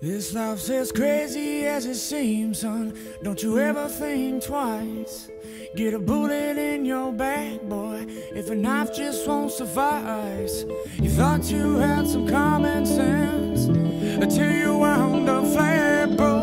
This life's as crazy as it seems, son. Don't you ever think twice. Get a bullet in your back, boy, if a knife just won't suffice. You thought you had some common sense until you wound up flat, boy.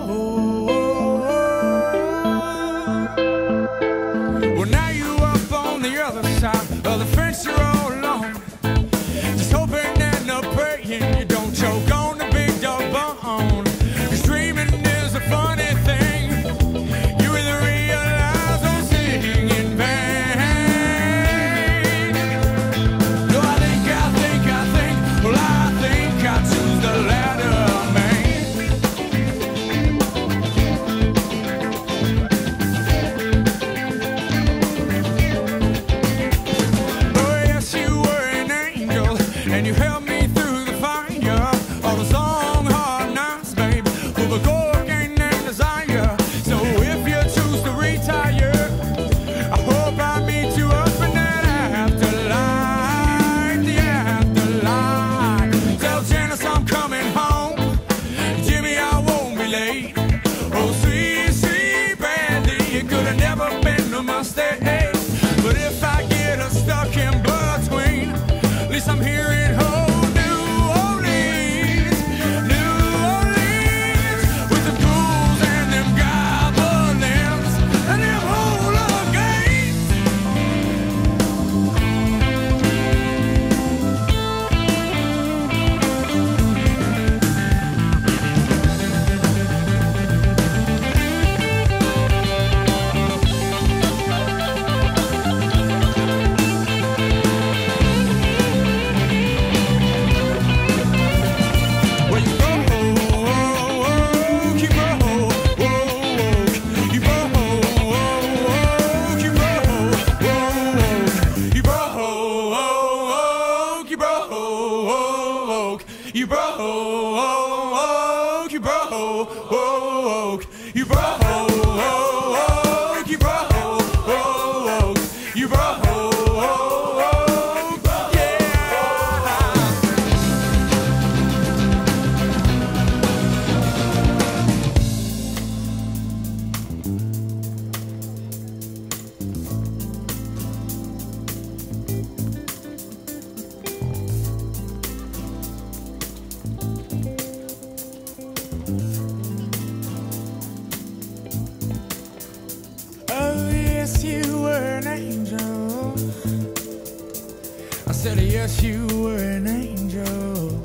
said, yes, you were an angel.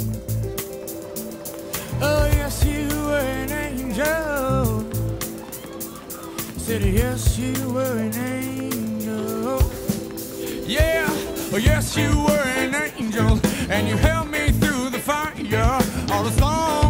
Oh, yes, you were an angel. Said, yes, you were an angel. Yeah, oh, yes, you were an angel. And you held me through the fire all the long.